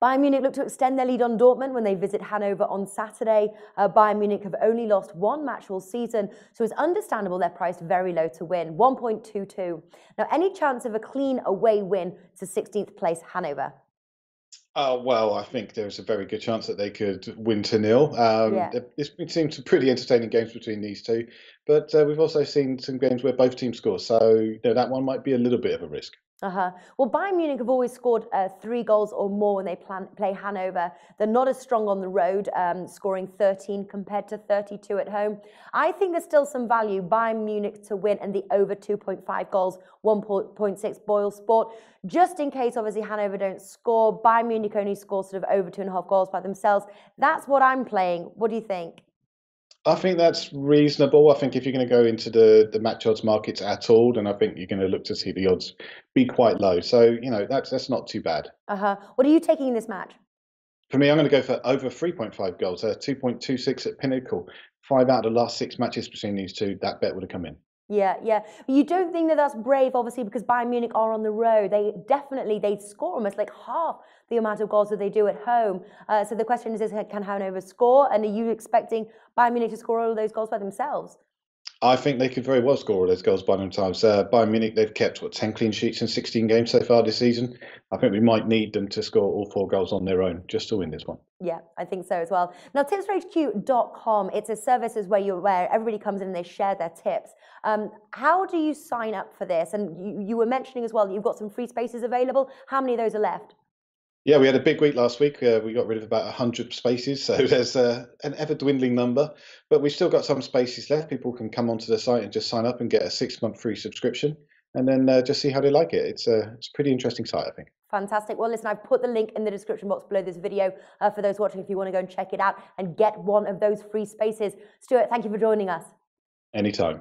Bayern Munich look to extend their lead on Dortmund when they visit Hanover on Saturday. Uh, Bayern Munich have only lost one match all season, so it's understandable they're priced very low to win, 1.22. Now, any chance of a clean away win to 16th place Hanover? Uh, well, I think there's a very good chance that they could win to nil. Um, Yeah. It's been seemed some pretty entertaining games between these two, but uh, we've also seen some games where both teams score, so you know, that one might be a little bit of a risk. Uh-huh. Well, Bayern Munich have always scored uh, three goals or more when they plan, play Hanover. They're not as strong on the road, um, scoring 13 compared to 32 at home. I think there's still some value. Bayern Munich to win and the over 2.5 goals, 1.6 Boyle Sport. Just in case, obviously, Hanover don't score. Bayern Munich only score sort of over two and a half goals by themselves. That's what I'm playing. What do you think? I think that's reasonable. I think if you're going to go into the, the match odds markets at all, then I think you're going to look to see the odds be quite low. So, you know, that's that's not too bad. Uh-huh. What are you taking in this match? For me, I'm going to go for over 3.5 goals, uh, 2.26 at Pinnacle. Five out of the last six matches between these two, that bet would have come in. Yeah, yeah. You don't think that that's brave, obviously, because Bayern Munich are on the road. They definitely they score almost like half the amount of goals that they do at home. Uh, so the question is, is can Hanover score? And are you expecting Bayern Munich to score all of those goals by themselves? I think they could very well score all those goals by themselves. Uh, Bayern Munich, they've kept what ten clean sheets in 16 games so far this season. I think we might need them to score all four goals on their own just to win this one. Yeah, I think so as well. Now, tipsterhq.com, it's a service where you're where everybody comes in and they share their tips. Um, how do you sign up for this? And you, you were mentioning as well that you've got some free spaces available. How many of those are left? Yeah, we had a big week last week. Uh, we got rid of about 100 spaces, so there's uh, an ever dwindling number, but we've still got some spaces left. People can come onto the site and just sign up and get a six month free subscription and then uh, just see how they like it. It's a, it's a pretty interesting site, I think. Fantastic. Well, listen, I've put the link in the description box below this video uh, for those watching if you want to go and check it out and get one of those free spaces. Stuart, thank you for joining us. Anytime.